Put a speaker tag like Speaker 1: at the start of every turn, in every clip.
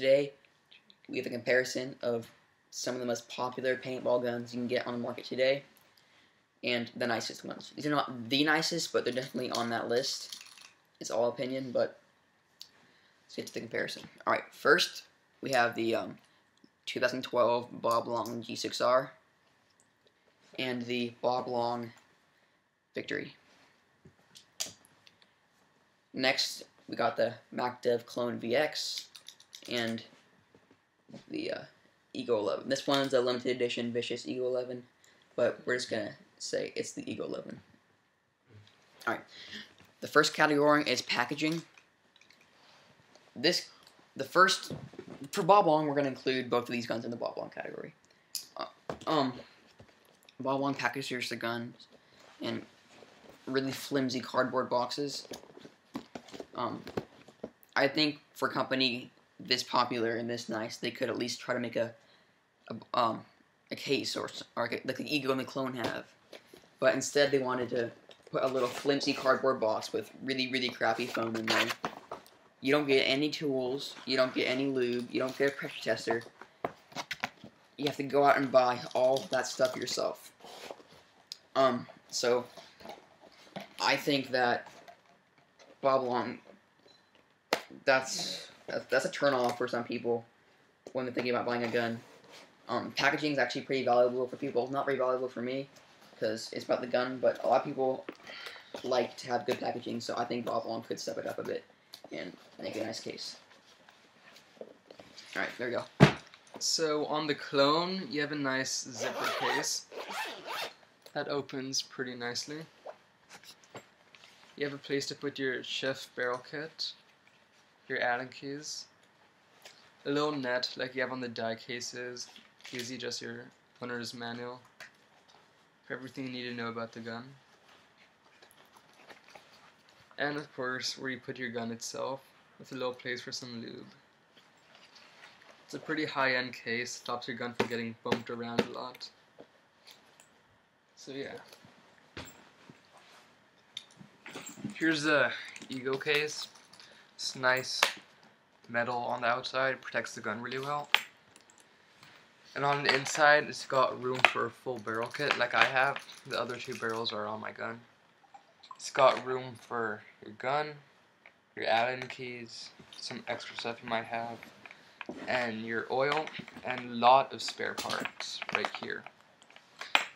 Speaker 1: today we have a comparison of some of the most popular paintball guns you can get on the market today and the nicest ones. These are not the nicest, but they're definitely on that list. It's all opinion, but let's get to the comparison. Alright, first we have the um, 2012 Bob Long G6R and the Bob Long Victory. Next, we got the MacDev Clone VX and the uh, Ego 11. This one's a limited edition Vicious Ego 11, but we're just gonna say it's the Ego 11. Alright, the first category is packaging. This, the first, for Bob Long, we're gonna include both of these guns in the Bob Long category. Uh, um, Bob Long packages the guns in really flimsy cardboard boxes. Um, I think for company this popular and this nice, they could at least try to make a, a um, a case or, or like, the Ego and the Clone have. But instead, they wanted to put a little flimsy cardboard box with really, really crappy foam in there. You don't get any tools. You don't get any lube. You don't get a pressure tester. You have to go out and buy all that stuff yourself. Um, so I think that Bob Long, that's that's a turn off for some people when they're thinking about buying a gun. Um, packaging is actually pretty valuable for people. Not very valuable for me because it's about the gun, but a lot of people like to have good packaging, so I think Bob Long could step it up a bit and make a nice case. Alright, there we go.
Speaker 2: So on the clone, you have a nice zipper case that opens pretty nicely. You have a place to put your chef barrel kit, your Allen keys, a little net like you have on the Dye cases, you just your owner's manual for everything you need to know about the gun. And of course, where you put your gun itself, with a little place for some lube. It's a pretty high-end case, stops your gun from getting bumped around a lot. So yeah. Here's the Ego case. It's nice metal on the outside, protects the gun really well. And on the inside, it's got room for a full barrel kit like I have. The other two barrels are on my gun. It's got room for your gun, your Allen keys, some extra stuff you might have, and your oil, and a lot of spare parts right here.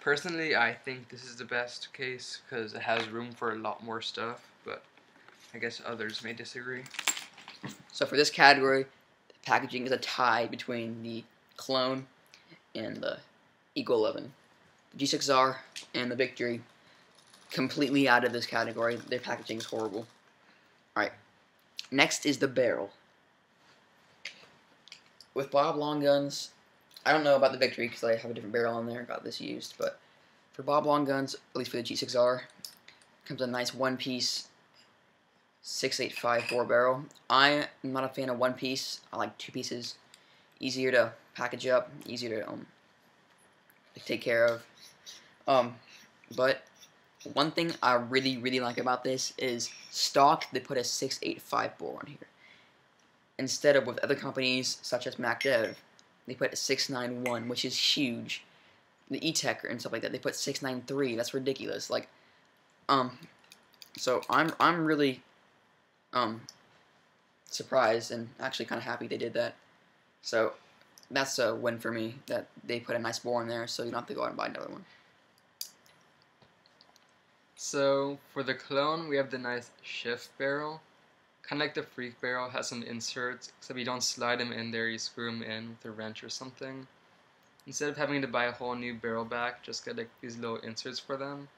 Speaker 2: Personally, I think this is the best case because it has room for a lot more stuff, but I guess others may disagree.
Speaker 1: So for this category, the packaging is a tie between the clone and the Ego 11. The G6R and the Victory completely out of this category. Their packaging is horrible. Alright, next is the barrel. With Bob Long guns, I don't know about the Victory because I have a different barrel on there. got this used, but for Bob Long guns, at least for the G6R, comes a nice one-piece 6854 barrel. I am not a fan of one piece. I like two pieces. Easier to package up, easier to um, take care of. Um, but one thing I really, really like about this is stock, they put a 685 bore on here. Instead of with other companies such as MacDev, they put a 691, which is huge. The E-Tech and stuff like that, they put 693. That's ridiculous. Like, um, so I'm I'm really um surprised and actually kind of happy they did that. So that's a win for me that they put a nice bore in there, so you don't have to go out and buy another one.
Speaker 2: So for the clone, we have the nice shift barrel. Kind of like the freak barrel, has some inserts, except you don't slide them in there, you screw them in with a wrench or something. Instead of having to buy a whole new barrel back, just get like these little inserts for them.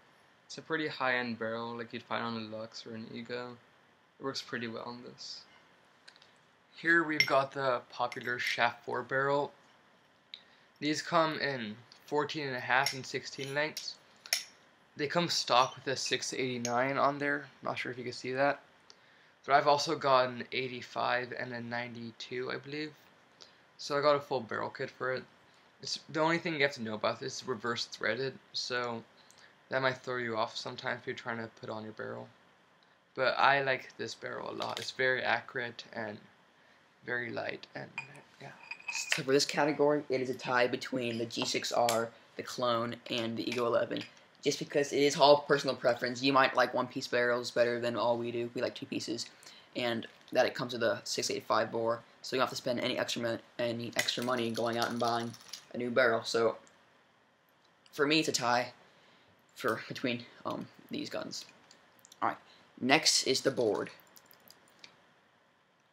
Speaker 2: It's a pretty high-end barrel, like you'd find on a Luxe or an Ego. It works pretty well on this. Here we've got the popular Shaft 4 barrel. These come in 14 and a half and 16 lengths. They come stock with a 689 on there. Not sure if you can see that. But I've also got an 85 and a 92, I believe. So I got a full barrel kit for it. It's, the only thing you have to know about this is reverse threaded, so that might throw you off sometimes if you're trying to put on your barrel. But I like this barrel a lot. It's very accurate and very light and yeah.
Speaker 1: So for this category, it is a tie between the G6R, the Clone, and the Ego 11. Just because it is all personal preference. You might like one piece barrels better than all we do. We like two pieces, and that it comes with a 685 bore, so you don't have to spend any extra any extra money going out and buying a new barrel. So for me, it's a tie for between um, these guns. Next is the board.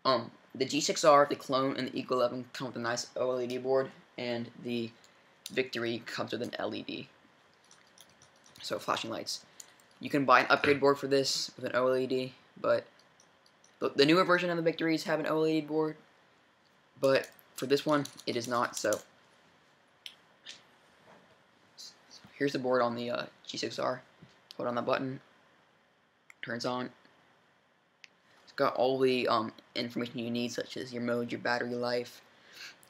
Speaker 1: Um, the G6R, the Clone, and the Ego 11 come with a nice OLED board, and the Victory comes with an LED. So flashing lights. You can buy an upgrade board for this with an OLED, but the newer version of the Victories have an OLED board, but for this one, it is not. So here's the board on the uh, G6R. Hold on the button, turns on, It's got all the um, information you need, such as your mode, your battery life,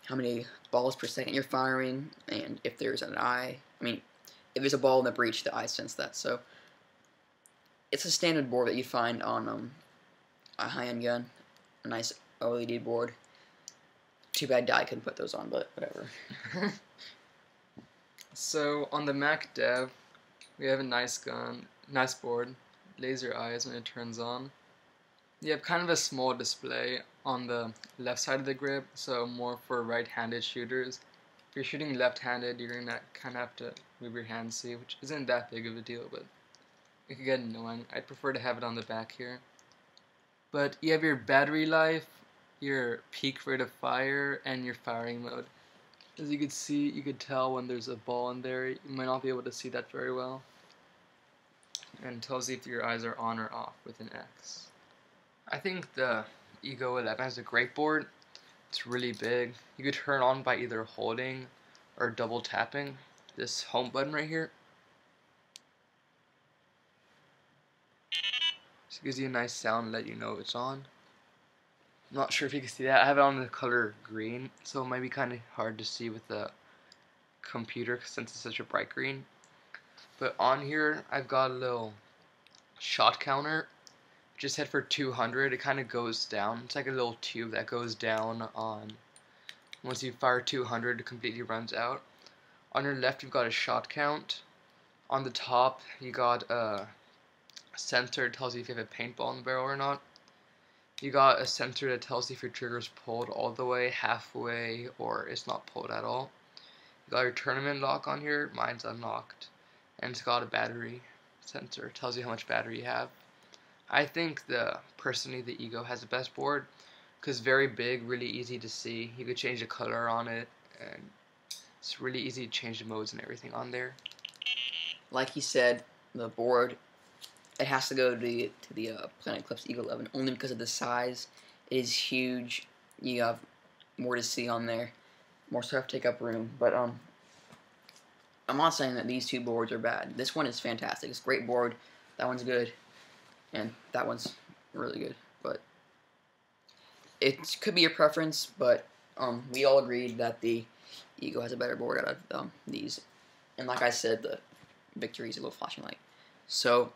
Speaker 1: how many balls per second you're firing, and if there's an eye. I mean, if there's a ball in the breach, the eye sense that. So it's a standard board that you find on um, a high-end gun, a nice OLED board. Too bad Dye couldn't put those on, but whatever.
Speaker 2: so on the Mac Dev, we have a nice gun, nice board, laser eyes when it turns on. You have kind of a small display on the left side of the grip, so more for right-handed shooters. If you're shooting left-handed, you're gonna kind of have to move your hand see, which isn't that big of a deal, but it could get annoying. I'd prefer to have it on the back here. But you have your battery life, your peak rate of fire, and your firing mode. As you can see, you could tell when there's a ball in there. You might not be able to see that very well. And tells you if your eyes are on or off with an X. I think the Ego 11 has a great board. It's really big. You could turn on by either holding or double tapping this home button right here. So it gives you a nice sound let you know it's on. I'm not sure if you can see that. I have it on the color green, so it might be kind of hard to see with the computer since it's such a bright green. But on here, I've got a little shot counter. Just hit for 200 it kind of goes down. It's like a little tube that goes down on once you fire 200 it completely runs out. On your left you've got a shot count. On the top you got a sensor that tells you if you have a paintball in the barrel or not. You got a sensor that tells you if your trigger's pulled all the way halfway or it's not pulled at all. You got your tournament lock on here. Mine's unlocked and it's got a battery sensor it tells you how much battery you have I think the personally the Ego has the best board because very big, really easy to see. You could change the color on it, and it's really easy to change the modes and everything on there.
Speaker 1: Like he said, the board it has to go to the to the uh, Planet Eclipse Ego 11 only because of the size. It is huge. You have more to see on there, more stuff to take up room. But um, I'm not saying that these two boards are bad. This one is fantastic. It's a great board. That one's good and that one's really good. But it could be your preference, but um, we all agreed that the Ego has a better board out of um, these. And like I said, the Victory is a little flashing light. So,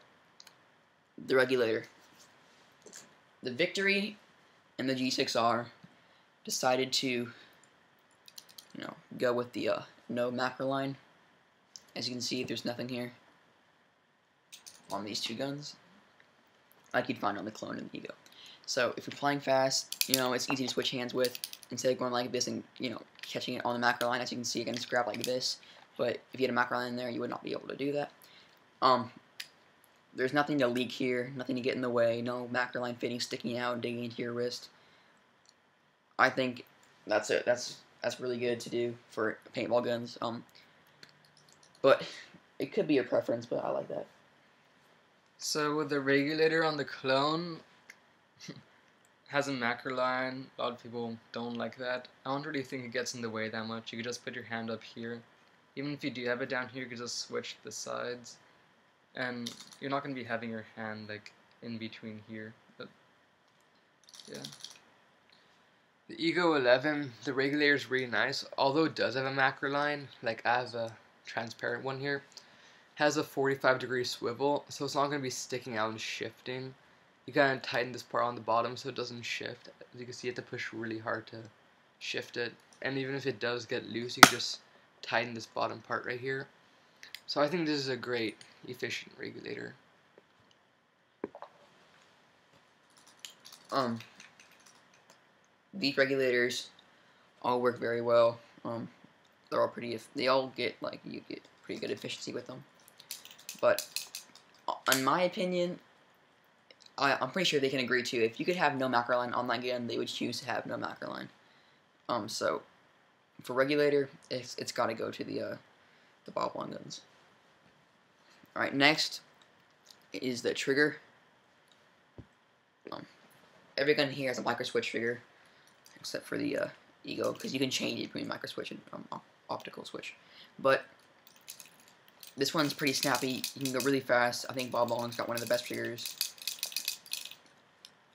Speaker 1: the regulator. The Victory and the G6R decided to, you know, go with the uh, no macro line. As you can see, there's nothing here on these two guns like you'd find on the clone and the ego. So if you're playing fast, you know, it's easy to switch hands with instead of going like this and, you know, catching it on the macro line. As you can see, you can just grab like this. But if you had a macro line in there, you would not be able to do that. Um, there's nothing to leak here, nothing to get in the way, no macro line fitting sticking out digging into your wrist. I think that's it. That's that's really good to do for paintball guns. Um, but it could be your preference, but I like that.
Speaker 2: So with the regulator on the clone, has a macro line. A lot of people don't like that. I don't really think it gets in the way that much. You could just put your hand up here. Even if you do have it down here, you could just switch the sides. And you're not going to be having your hand like in between here. But yeah. The Ego 11, the regulator is really nice. Although it does have a macro line, like I have a transparent one here has a 45 degree swivel, so it's not going to be sticking out and shifting. You kind of tighten this part on the bottom so it doesn't shift. As you can see, you have to push really hard to shift it. and even if it does get loose, you can just tighten this bottom part right here. So I think this is a great, efficient regulator.
Speaker 1: Um, these regulators all work very well. Um, they're all pretty. They all get like you get pretty good efficiency with them. But uh, in my opinion, I, I'm pretty sure they can agree too. If you could have no macro line on that gun, they would choose to have no macro line. Um, so for regulator, it's it's got to go to the uh, the bob long guns. All right, next is the trigger. Um, every gun here has a micro switch trigger, except for the uh, Ego, because you can change it between micro switch and um, optical switch. But this one's pretty snappy. You can go really fast. I think Bob Long's got one of the best triggers.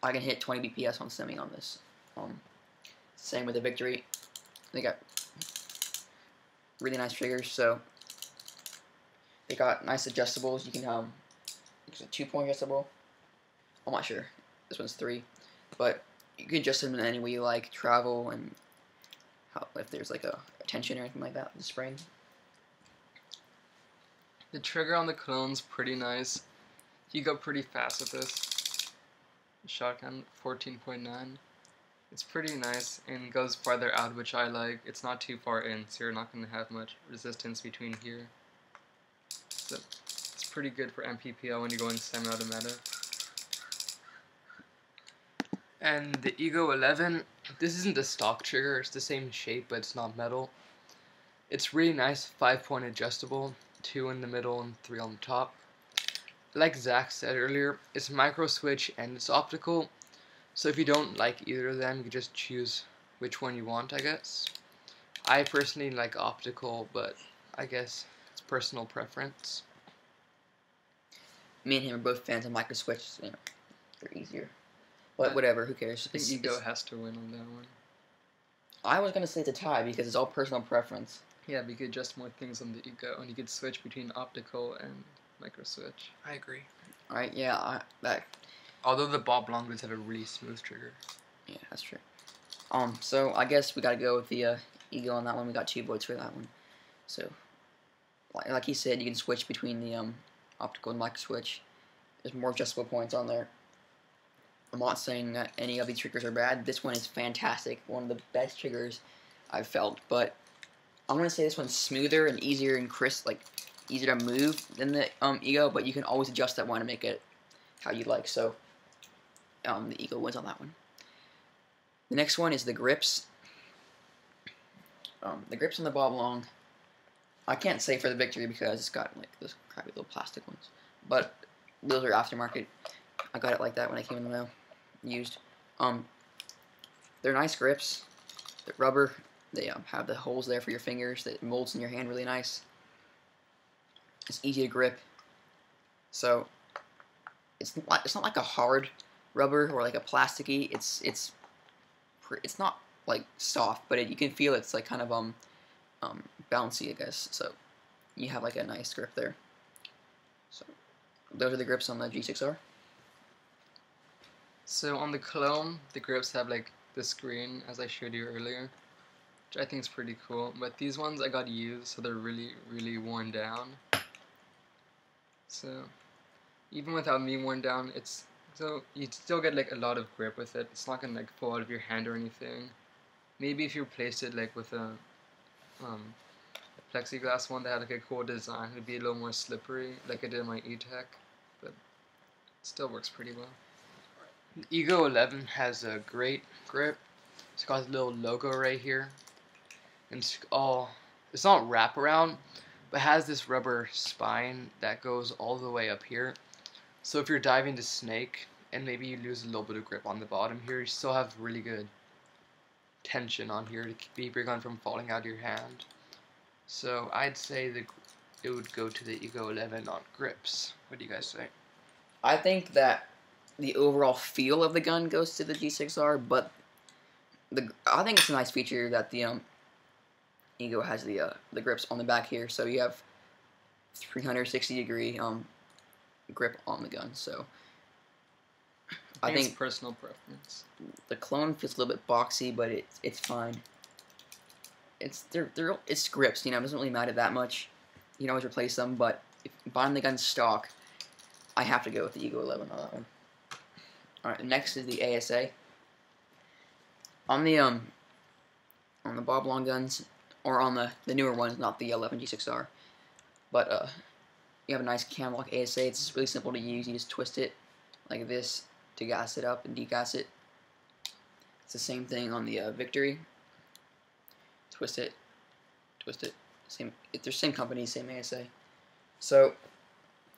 Speaker 1: I can hit 20 BPS on semi on this. Um, same with the Victory. They got really nice triggers, so they got nice adjustables. You can um, it's a two-point adjustable. I'm not sure. This one's three, but you can adjust them in any way you like. Travel and how, if there's like a tension or anything like that. The spring.
Speaker 2: The trigger on the clone's pretty nice. You go pretty fast with this. Shotgun 14.9. It's pretty nice and goes farther out, which I like. It's not too far in, so you're not going to have much resistance between here. So it's pretty good for NPPL when you're going semi-automatic. And the Ego 11, this isn't the stock trigger, it's the same shape, but it's not metal. It's really nice, 5-point adjustable, 2 in the middle and 3 on the top. Like Zach said earlier, it's micro switch and it's optical, so if you don't like either of them, you just choose which one you want, I guess. I personally like optical, but I guess it's personal preference.
Speaker 1: Me and him are both fans of micro switch. You know, they're easier. But uh, whatever, who cares?
Speaker 2: I think
Speaker 1: It's-
Speaker 2: Ego
Speaker 1: it's-
Speaker 2: has to win on that one.
Speaker 1: I was gonna say it's a tie because it's all personal preference.
Speaker 2: Yeah, but you could adjust more things on the Ego, and you could switch between optical and micro switch.
Speaker 3: I agree.
Speaker 1: Right? yeah, I, that
Speaker 3: Although the Bob Longboots have a really smooth trigger.
Speaker 1: yeah, that's true. Um, so I guess we gotta go with the uh, ego on that one. We got two votes for that one. So, like, like he said, you can switch between the um optical and micro switch. There's more adjustable points on there. I'm not saying that any of these triggers are bad. This one is fantastic. One of the best triggers I've felt. But I'm gonna say this one's smoother and easier and crisp, like easier to move than the um ego. But you can always adjust that one to make it how you like. So, um, the ego wins on that one. The next one is the grips. Um, the grips on the Bob Long. I can't say for the victory because it's got like those crappy little plastic ones, but those are aftermarket. I got it like that when I came in the mail, used. Um, they're nice grips. They're rubber. They have the holes there for your fingers that molds in your hand really nice. It's easy to grip. So it's not it's not like a hard rubber or like a plasticky. It's it's it's not like soft, but it, you can feel it's like kind of um um bouncy, I guess. So you have like a nice grip there. So those are the grips on the G6R.
Speaker 2: So on the clone, the grips have like the screen as I showed you earlier, which I think is pretty cool. But these ones I got used, so they're really, really worn down. So even without me worn down, it's so you still get like a lot of grip with it. It's not gonna like fall out of your hand or anything. Maybe if you replaced it like with a um, a plexiglass one that had like a cool design, it'd be a little more slippery, like I did in my E-Tech, but it still works pretty well.
Speaker 3: Ego 11 has a great grip. It's got a little logo right here. And it's all, it's not wraparound, but has this rubber spine that goes all the way up here. So if you're diving to snake and maybe you lose a little bit of grip on the bottom here, you still have really good tension on here to keep your gun from falling out of your hand. So I'd say the it would go to the Ego 11 on grips. What do you guys think?
Speaker 1: I think that the overall feel of the gun goes to the G6R, but the I think it's a nice feature that the um, Ego has the uh, the grips on the back here, so you have 360 degree um grip on the gun. So I
Speaker 2: it's
Speaker 1: think
Speaker 2: personal preference.
Speaker 1: the clone feels a little bit boxy, but it, it's fine. it's they're they're it's scripts. You know, it doesn't really matter that much. You can always replace them, but if buying the gun stock, I have to go with the Ego 11 on that one. All right, next is the ASA. On the um, on the Bob Long guns, or on the the newer ones, not the 11 G6R, but uh, you have a nice cam lock ASA. It's really simple to use. You just twist it like this to gas it up and degas it. It's the same thing on the uh, Victory. Twist it, twist it. Same. They're same company, same ASA. So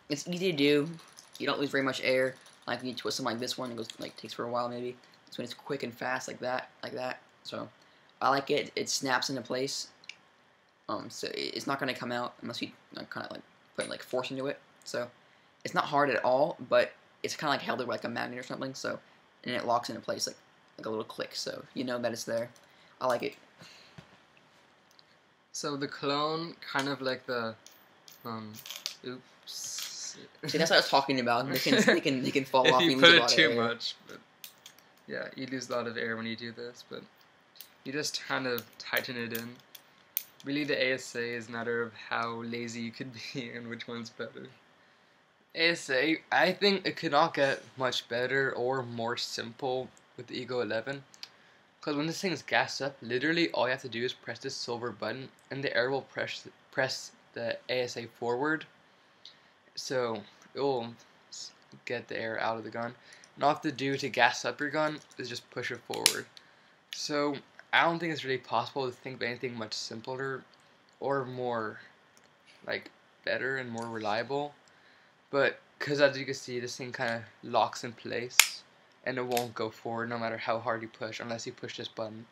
Speaker 1: it's easy to do. You don't lose very much air. Like when you twist them like this one, it goes like takes for a while maybe. So when it's quick and fast like that, like that. So I like it. It snaps into place. Um, so it's not gonna come out unless you kind of like put like force into it. So it's not hard at all, but it's kind of like held it like a magnet or something. So and it locks into place like like a little click. So you know that it's there. I like it.
Speaker 2: So the clone, kind of like the, um, oops.
Speaker 1: See, that's what I was talking about. They can they can they can fall
Speaker 2: if
Speaker 1: off.
Speaker 2: you
Speaker 1: and
Speaker 2: put it too much, but yeah, you lose a lot of air when you do this. But you just kind of tighten it in. Really, the ASA is a matter of how lazy you could be and which one's better.
Speaker 3: ASA, I think it could not get much better or more simple with the Ego 11. Because when this thing is gassed up, literally all you have to do is press this silver button and the air will press, press the ASA forward. So it will get the air out of the gun. And all you have to do to gas up your gun is just push it forward. So I don't think it's really possible to think of anything much simpler or more like better and more reliable. But because as you can see, this thing kind of locks in place and it won't go forward no matter how hard you push unless you push this button.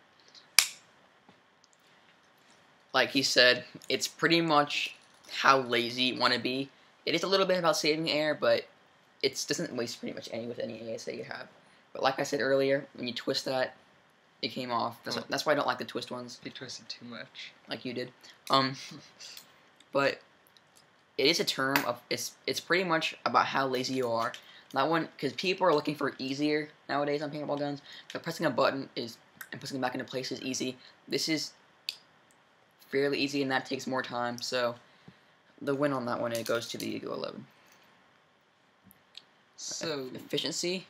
Speaker 1: like he said, it's pretty much how lazy you want to be. It is a little bit about saving air, but it doesn't waste pretty much any with any ASA you have. But like I said earlier, when you twist that, it came off. That's,
Speaker 2: Oh.
Speaker 1: that's why I don't like the twist ones,
Speaker 2: You twisted too much.
Speaker 1: like you did. Um, but it is a term of it's it's pretty much about how lazy you are. That one, because people are looking for easier nowadays on paintball guns. But pressing a button is and putting it back into place is easy. This is fairly easy, and that takes more time. So the win on that one it goes to the Ego 11.
Speaker 2: So
Speaker 1: efficiency.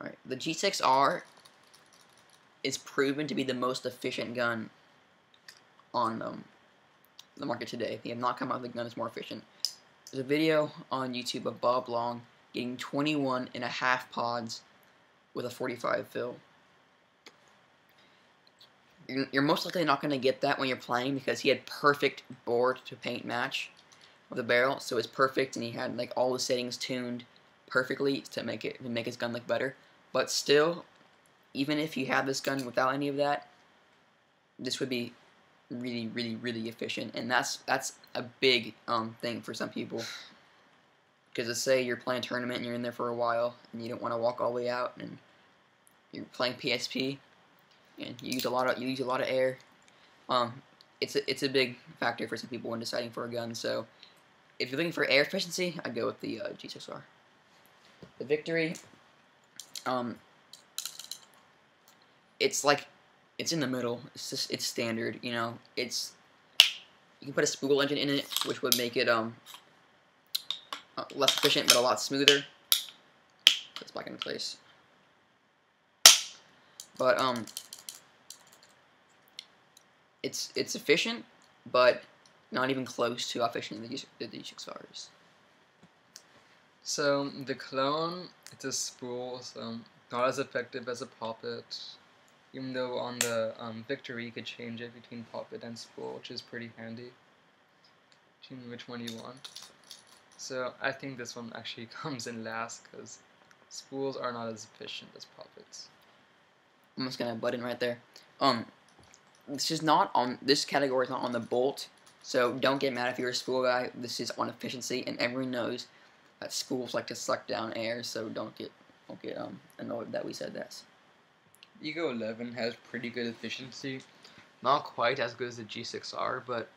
Speaker 1: All right, the G6R is proven to be the most efficient gun on um, the market today. They have not come out with a gun that's more efficient. There's a video on YouTube of Bob Long getting 21 and a half pods with a 45 fill. You're, most likely not going to get that when you're playing because he had perfect board to paint match of the barrel, so it's perfect, and he had like all the settings tuned perfectly to make it to make his gun look better. But still, even if you have this gun without any of that, this would be really, really, really efficient, and that's that's a big um thing for some people. Because let's say you're playing tournament and you're in there for a while, and you don't want to walk all the way out, and you're playing PSP, and you use a lot of you use a lot of air. Um, it's a, it's a big factor for some people when deciding for a gun. So, if you're looking for air efficiency, I'd go with the uh, G6R. The Victory, um, it's like it's in the middle. It's just it's standard. You know, it's you can put a spool engine in it, which would make it um uh, less efficient but a lot smoother. Puts back into place. But um, it's it's efficient, but not even close to how efficient the the G6R is.
Speaker 2: So the clone, it's a spool, so not as effective as a poppet. Even though on the um, victory you could change it between poppet and spool, which is pretty handy. Choosing which one you want. So I think this one actually comes in last because spools are not as efficient as poppets.
Speaker 1: I'm just gonna butt in right there. Um, this is not on this category is not on the bolt, so don't get mad if you're a spool guy. This is on efficiency, and everyone knows that spools like to suck down air, so don't get don't get um annoyed that we said this.
Speaker 3: Ego 11 has pretty good efficiency. Not quite as good as the G6R, but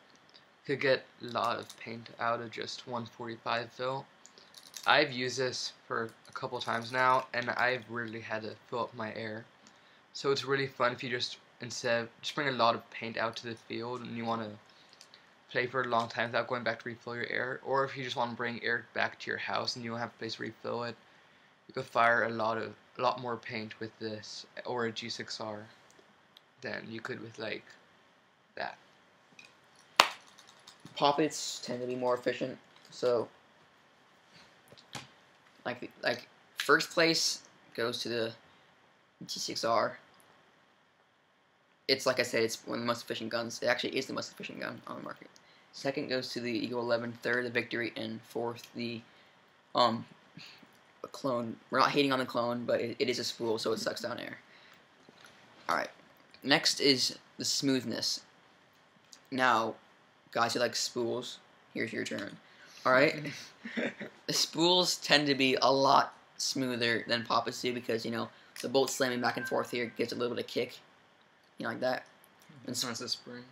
Speaker 3: could get a lot of paint out of just 145 fill. I've used this for a couple times now, and I've really had to fill up my air. So it's really fun if you just instead just bring a lot of paint out to the field and you want to play for a long time without going back to refill your air, or if you just want to bring air back to your house and you don't have a place to refill it, you could fire a lot of a lot more paint with this or a G6R than you could with like that.
Speaker 1: Poppets tend to be more efficient, so like like first place goes to the G6R. It's like I said, it's one of the most efficient guns. It actually is the most efficient gun on the market. Second goes to the Ego 11. Third, the Victory, and fourth, the um clone. We're not hating on the clone, but it, it is a spool, so it sucks down air. All right. Next is the smoothness. Now, guys who like spools, here's your turn. All right. the spools tend to be a lot smoother than poppets do because you know the bolt slamming back and forth here gives a little bit of kick, you know, like that.
Speaker 2: This one's a spring.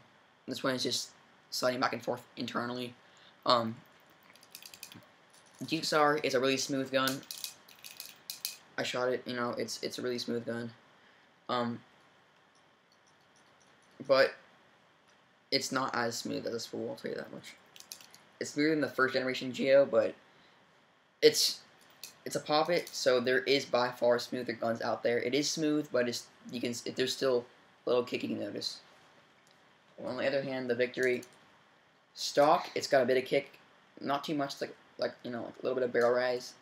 Speaker 1: This one is just sliding back and forth internally. Um, G6R is a really smooth gun. I shot it, you know, it's it's a really smooth gun. Um, but it's not as smooth as a spool, I'll tell you that much. It's smoother than the first generation Geo, but it's it's a poppet, so there is by far smoother guns out there. It is smooth, but it's you can it, there's still a little kick you can notice. On the other hand, the Victory stock, it's got a bit of kick, not too much. Like like you know like a little bit of barrel rise,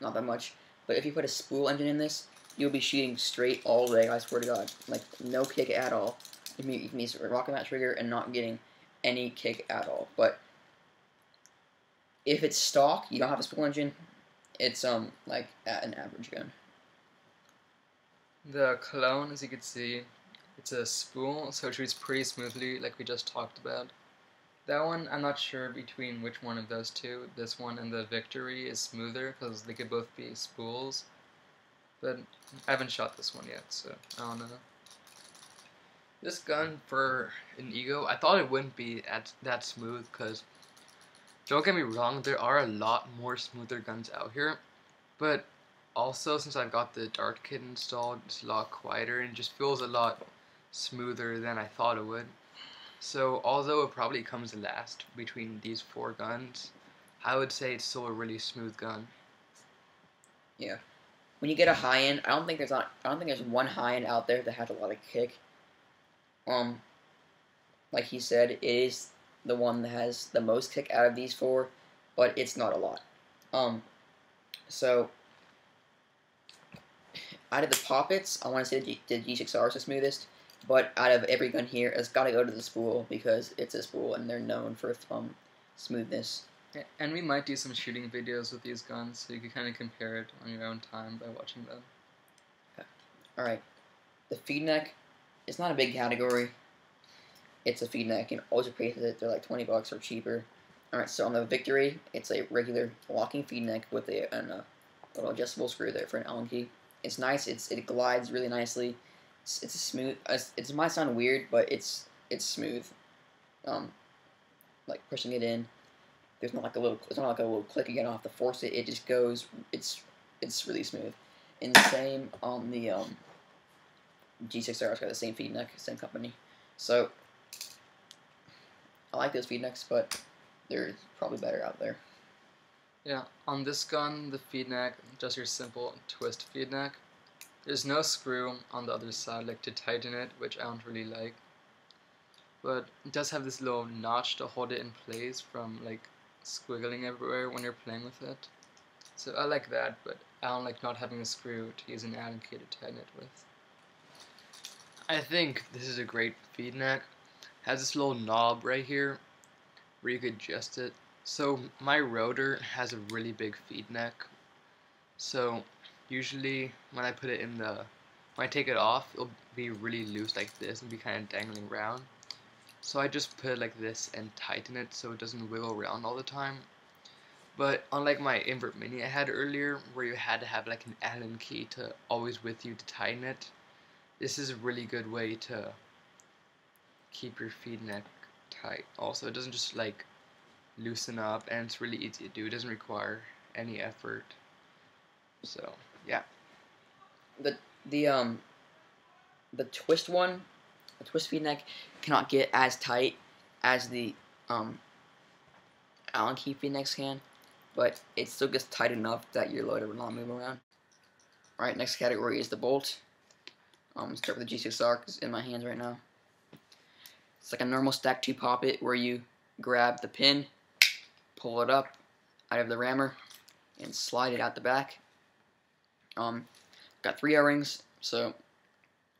Speaker 1: not that much. But if you put a spool engine in this, you'll be shooting straight all way. I swear to God, like no kick at all. You can, you can trigger and not getting any kick at all. But if it's stock, you don't have a spool engine, it's um like at an average gun.
Speaker 2: The clone, as you can see, it's a spool, so it shoots pretty smoothly, like we just talked about. That one, I'm not sure between which one of those two. This one and the Victory is smoother, because they could both be spools. But I haven't shot this one yet, so I don't know.
Speaker 3: This gun for an Ego, I thought it wouldn't be at, that smooth, because don't get me wrong, there are a lot more smoother guns out here, but also since I've got the Dart Kit installed, it's a lot quieter and just feels a lot smoother than I thought it would. So although it probably comes last between these four guns, I would say it's still a really smooth gun.
Speaker 1: Yeah. When you get a high end, I don't think there's not I don't think there's one high end out there that has a lot of kick. Um like he said, it is the one that has the most kick out of these four, but it's not a lot. Um so out of the poppets, I want to say the, G- the G6R is the smoothest. But out of every gun here, it's got to go to the spool because it's a spool and they're known for um, smoothness.
Speaker 2: And we might do some shooting videos with these guns, so you can kind of compare it on your own time by watching them.
Speaker 1: All right, the feed neck, it's not a big category. It's a feed neck, and always prices it. They're like twenty bucks or cheaper. All right, so on the Victory, it's a regular locking feed neck with a, an, a little adjustable screw there for an Allen key. It's nice. It's it glides really nicely. It's, it's a smooth. It's, it might sound weird, but it's it's smooth. Um, like pushing it in. There's not like a little. It's not like a little click get off to force it. It just goes. It's it's really smooth. And same on the um, G6R. It's got the same feed neck, same company. So I like those feed necks, but they're probably better out there.
Speaker 2: Yeah, on this gun, the feed neck, just your simple twist feed neck. There's no screw on the other side, like to tighten it, which I don't really like. But it does have this little notch to hold it in place from like squiggling everywhere when you're playing with it. So I like that, but I don't like not having a screw to use an Allen key to tighten it with.
Speaker 3: I think this is a great feed neck. Has this little knob right here where you could adjust it. So my rotor has a really big feed neck. So usually when I put it in the when I take it off, it'll be really loose like this and be kind of dangling around. So I just put it like this and tighten it so it doesn't wiggle around all the time. But unlike my invert mini I had earlier, where you had to have like an Allen key to always with you to tighten it, this is a really good way to keep your feed neck tight. Also, it doesn't just like loosen up, and it's really easy to do. It doesn't require any effort. So yeah,
Speaker 1: The the um the twist one, the twist feed neck cannot get as tight as the um, Allen key feed necks can, but it still gets tight enough that your loader will not move around. Alright, next category is the bolt. Um, start with the G6R because in my hands right now. It's like a normal stack 2 poppet where you grab the pin, pull it up out of the rammer, and slide it out the back. Um, got three O-rings, so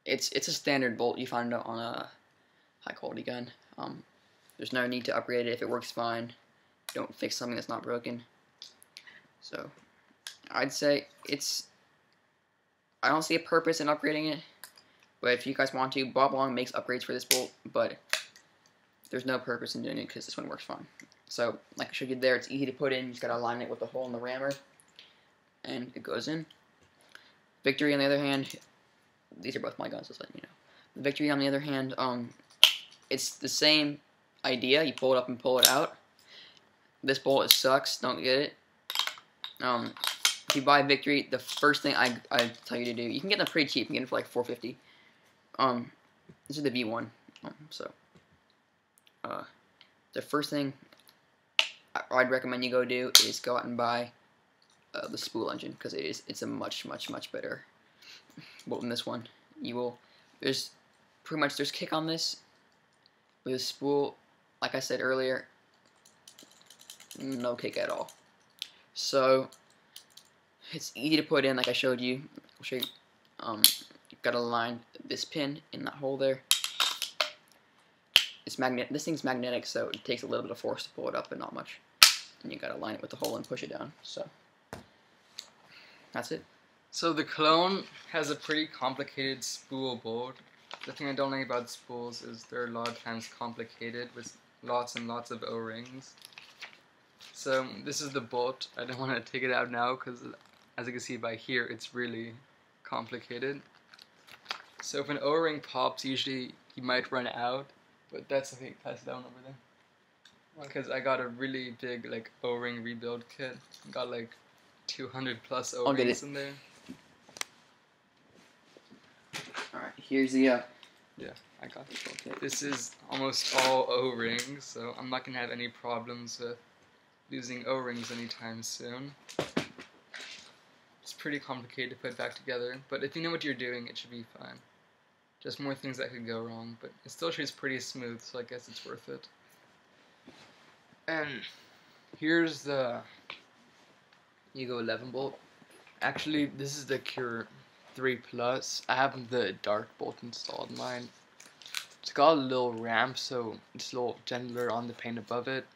Speaker 1: it's it's a standard bolt you find on a high quality gun. Um, there's no need to upgrade it if it works fine. Don't fix something that's not broken. So, I'd say it's. I don't see a purpose in upgrading it, but if you guys want to, Bob Long makes upgrades for this bolt, but there's no purpose in doing it because this one works fine. So, like I showed you there, it's easy to put in. You just gotta align it with the hole in the rammer, and it goes in. Victory, on the other hand, these are both my guns, just letting you know. Victory, on the other hand, um, it's the same idea. You pull it up and pull it out. This bullet sucks. Don't get it. Um, if you buy Victory, the first thing I, I tell you to do, you can get them pretty cheap. You can get them for like 450 Um, this is the V1. Um, so, uh, the first thing I'd recommend you go do is go out and buy uh, the spool engine because it is it's a much much much better bolt than this one. You will there's pretty much there's kick on this with a spool. Like I said earlier, no kick at all. So it's easy to put in, like I showed you. I'll show you. Um, you've got to line this pin in that hole there. It's magnet. This thing's magnetic, so it takes a little bit of force to pull it up, but not much. And you got to line it with the hole and push it down. So that's it.
Speaker 2: So the clone has a pretty complicated spool bolt. The thing I don't like about spools is they're a lot of times complicated with lots and lots of O-rings. So this is the bolt. I don't want to take it out now because as you can see by here it's really complicated. So if an O-ring pops usually you might run out but that's think pass down over there because I got a really big like O-ring rebuild kit. Got like 200 plus O-rings in there.
Speaker 1: Alright, here's the uh,
Speaker 2: Yeah, I got this one. This is almost all O-rings, so I'm not gonna have any problems with losing O-rings anytime soon. It's pretty complicated to put back together, but if you know what you're doing, it should be fine. Just more things that could go wrong, but it still shoots pretty smooth, so I guess it's worth it.
Speaker 3: And here's the Ego 11 bolt. Actually, this is the Cure 3 Plus. I have the dark bolt installed in mine. It's got a little ramp, so it's a little gentler on the paint above it.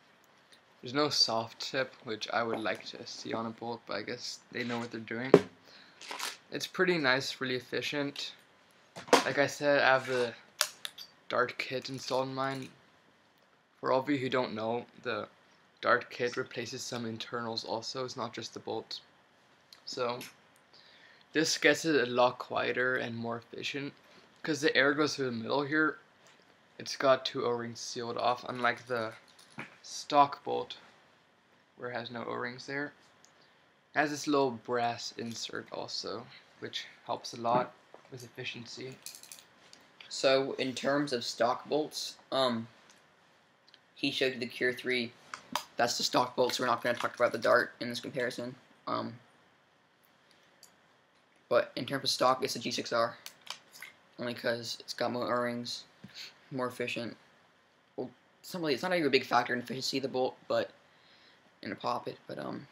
Speaker 3: There's no soft tip, which I would like to see on a bolt, but I guess they know what they're doing. It's pretty nice, really efficient. Like I said, I have the Dart kit installed in mine. For all of you who don't know, the Dart kit replaces some internals also, it's not just the bolt. So, this gets it a lot quieter and more efficient. Because the air goes through the middle here, it's got two O-rings sealed off, unlike the stock bolt, where it has no O-rings there. It has this little brass insert also, which helps a lot with efficiency.
Speaker 1: So in terms of stock bolts, um, he showed you the Cure 3. That's the stock bolt, so we're not going to talk about the Dart in this comparison. Um, but in terms of stock, it's a G6R. Only because it's got more O-rings, more efficient. Well, it's not really, it's not even a big factor in efficiency of the bolt, but in a poppet. But um,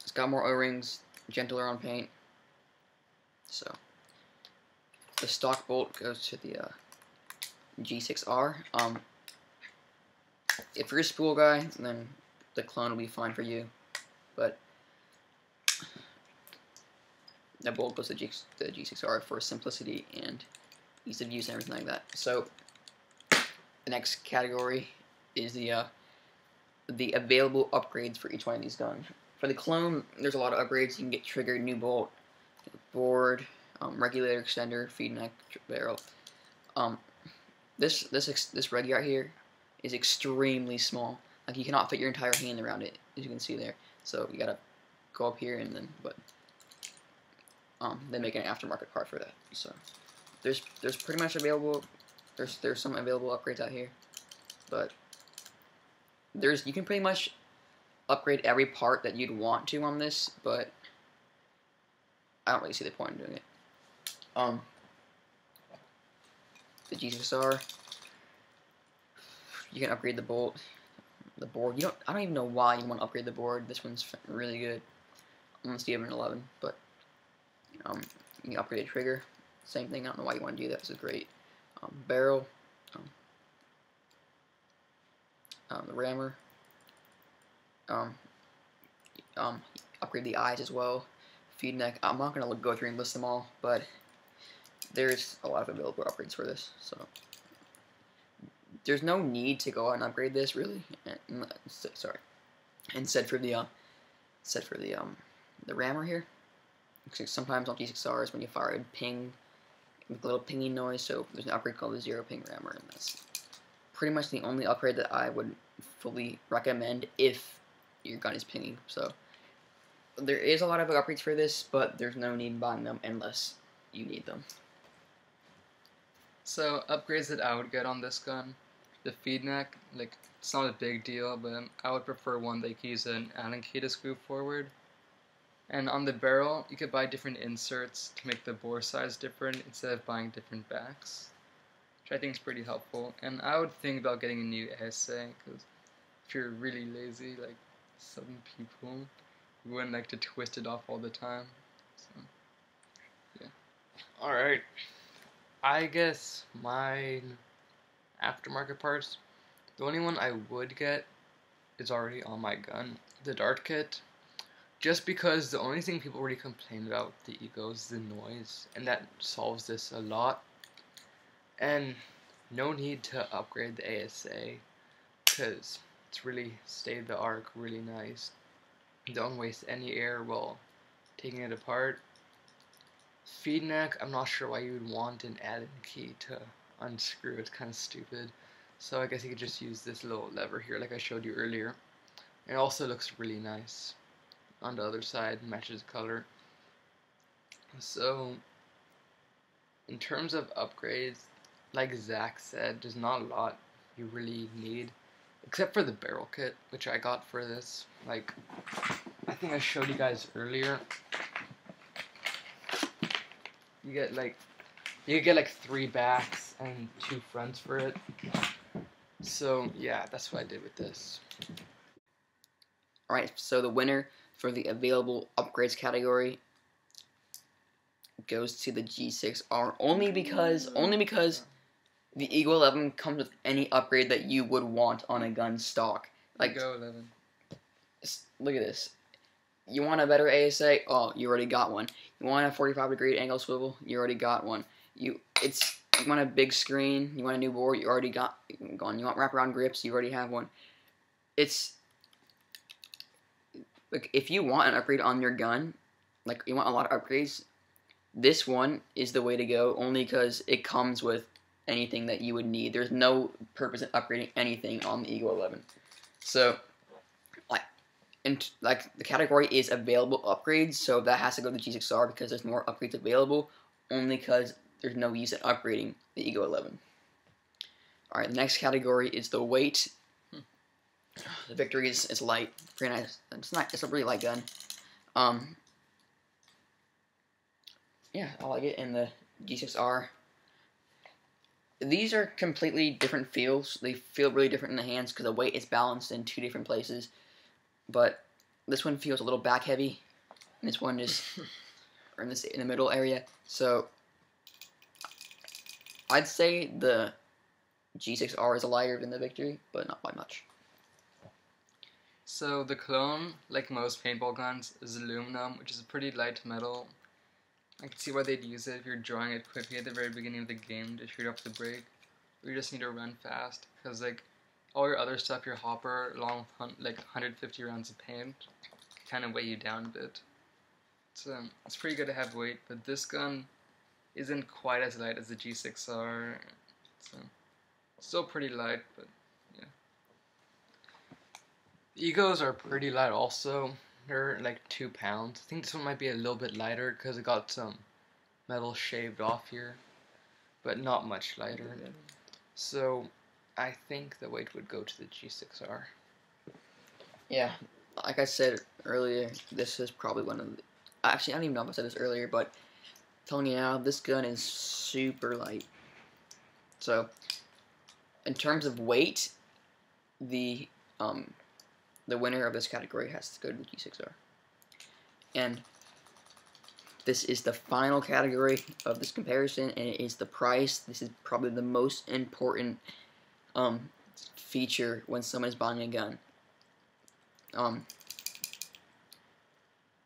Speaker 1: it's got more O-rings, gentler on paint. So the stock bolt goes to the uh, G6R. Um, if you're a spool guy, then the clone will be fine for you. But that bolt goes to G, the G6R for simplicity and ease of use and everything like that. So the next category is the uh, the available upgrades for each one of these guns. For the clone, there's a lot of upgrades. You can get triggered, new bolt, board, um, regulator extender, feed neck barrel. Um, this this this reg right here is extremely small. Like you cannot fit your entire hand around it, as you can see there. So you gotta go up here and then, but um, they make an aftermarket part for that. So there's there's pretty much available. There's there's some available upgrades out here, but there's you can pretty much upgrade every part that you'd want to on this, but I don't really see the point in doing it. Um, the G6R, you can upgrade the bolt, the board. You don't. I don't even know why you want to upgrade the board. This one's really good. Unless you have an 11, but um, you can upgrade the trigger. Same thing. I don't know why you want to do that. This is great. Um, barrel, um, um, the rammer. Um, um, upgrade the eyes as well. Feed neck. I'm not gonna go through and list them all, but there's a lot of available upgrades for this. So there's no need to go out and upgrade this really. And- sorry. Instead for the um, instead for the um, the rammer here. Sometimes on G6Rs when you fire it ping, make a little pinging noise. So there's an upgrade called the zero ping rammer, and that's pretty much the only upgrade that I would fully recommend if your gun is pinging. So there is a lot of upgrades for this, but there's no need buying them unless you need them.
Speaker 2: So upgrades that I would get on this gun, the feed neck, like it's not a big deal, but I would prefer one that use an Allen key to screw forward. And on the barrel, you could buy different inserts to make the bore size different instead of buying different backs, which I think is pretty helpful. And I would think about getting a new ASA because if you're really lazy, like some people, you wouldn't like to twist it off all the time. So. yeah.
Speaker 3: All right. I guess my aftermarket parts. The only one I would get is already on my gun, the dart kit. Just because the only thing people really complain about the ego is the noise, and that solves this a lot. And no need to upgrade the ASA, because it's really stayed the arc really nice. Don't waste any air while taking it apart. Feed neck, I'm not sure why you would want an Allen key to unscrew. It's kind of stupid. So I guess you could just use this little lever here, like I showed you earlier. It also looks really nice. On the other side, matches color. So, in terms of upgrades, like Zach said, there's not a lot you really need, except for the barrel kit, which I got for this. Like, I think I showed you guys earlier. You get like, you get like three backs and two fronts for it. So yeah, that's what I did with this.
Speaker 1: Alright, so the winner for the available upgrades category goes to the G6R only because only because the Ego 11 comes with any upgrade that you would want on a gun stock. Like
Speaker 2: go eleven.
Speaker 1: look at this. You want a better ASA? Oh, you already got one. You want a 45 degree angle swivel? You already got one. You it's you want a big screen? You want a new board? You already got one. You want wraparound grips? You already have one. It's like if you want an upgrade on your gun, like you want a lot of upgrades, this one is the way to go. Only because it comes with anything that you would need. There's no purpose in upgrading anything on the Ego 11. So, like, and like the category is available upgrades, so that has to go to G6R because there's more upgrades available. Only because there's no use in upgrading the Ego 11. All right, the next category is the weight. The Victory is, is light, pretty nice. It's not. It's a really light gun. Um. Yeah, I like it. And the G6R. These are completely different feels. They feel really different in the hands because the weight is balanced in two different places. But this one feels a little back heavy. And this one is in this in the middle area. So I'd say the G6R is lighter than the Victory, but not by much.
Speaker 2: So the clone, like most paintball guns, is aluminum, which is a pretty light metal. I can see why they'd use it if you're drawing it quickly at the very beginning of the game to shoot off the break. You just need to run fast, because like all your other stuff, your hopper, with like 150 rounds of paint, kind of weigh you down a bit. So it's pretty good to have weight, but this gun isn't quite as light as the G6R. So still pretty light, but yeah.
Speaker 3: The Egos are pretty light also. They're like two pounds. I think this one might be a little bit lighter because it got some metal shaved off here. but not much lighter. So I think the weight would go to the G6R.
Speaker 1: Yeah, like I said earlier, this is probably one of the. Actually, I don't even know if I said this earlier, but telling you now, this gun is super light. So, in terms of weight, the um, the winner of this category has to go to the G6R. And this is the final category of this comparison, and it is the price. This is probably the most important um, feature when someone is buying a gun. Um,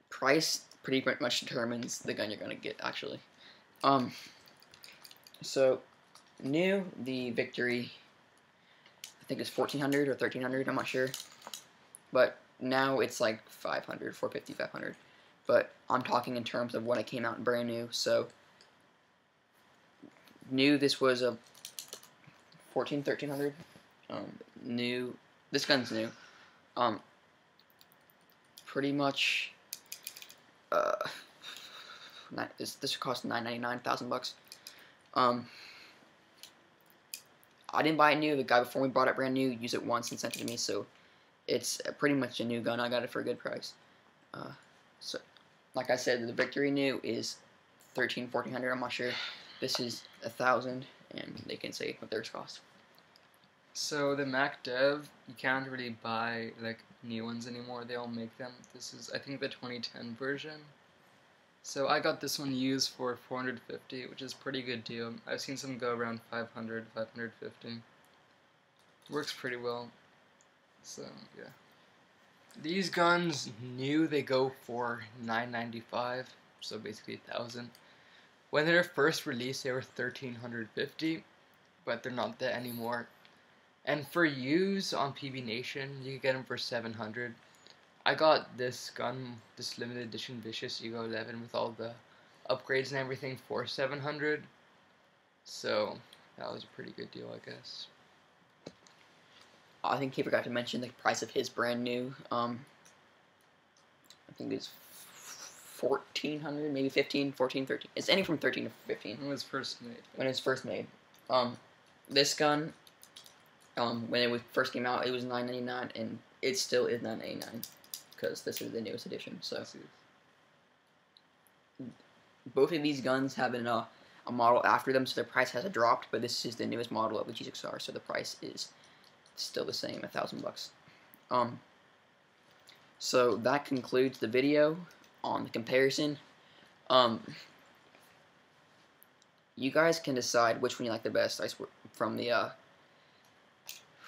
Speaker 1: price pretty much determines the gun you're gonna get. Actually, um, so new the Victory. I think it's 1400 or 1300. I'm not sure, but now it's like 500, 450, 500. But I'm talking in terms of when it came out brand new. So new this was a 14, 1300. Um, new. This gun's new. Um, pretty much. Uh, not, this this cost nine ninety nine thousand bucks. Um, I didn't buy it new. The guy before me bought it brand new, used it once and sent it to me. So it's pretty much a new gun. I got it for a good price. Uh, so, like I said, the Victory new is 13, 1400. I'm not sure. This is a thousand, and they can say what theirs cost.
Speaker 2: So the MacDev, you can't really buy like new ones anymore. They all make them. This is I think the 2010 version. So I got this one used for 450, which is pretty good deal. I've seen some go around 500, 550. Works pretty well. So yeah.
Speaker 3: These guns new they go for 995, so basically a thousand. When they were first released, they were 1350, but they're not that anymore. And for use on PBNation, you can get them for 700. I got this gun, this limited edition Vicious Ego 11 with all the upgrades and everything for 700. So that was a pretty good deal, I guess.
Speaker 1: I think he forgot to mention the price of his brand new. Um, I think it's 1400 maybe 15, 14, 13. It's any from 13 to 15
Speaker 2: When it was first made.
Speaker 1: when it was first made. Um, this gun, um, when it was first came out, it was 999, and it still is 999 because this is the newest edition. So both of these guns have an, uh, a model after them, so their price hasn't dropped. But this is the newest model of the G6R, so the price is still the same, a thousand bucks. Um, so that concludes the video on the comparison. Um, you guys can decide which one you like the best. I swear, from the uh,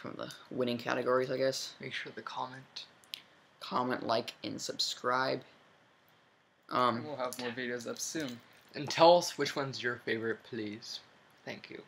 Speaker 1: from the winning categories, I guess.
Speaker 3: Make sure to comment.
Speaker 1: Comment, like, and subscribe. Um,
Speaker 2: we'll have more videos up soon.
Speaker 3: And tell us which one's your favorite, please. Thank you.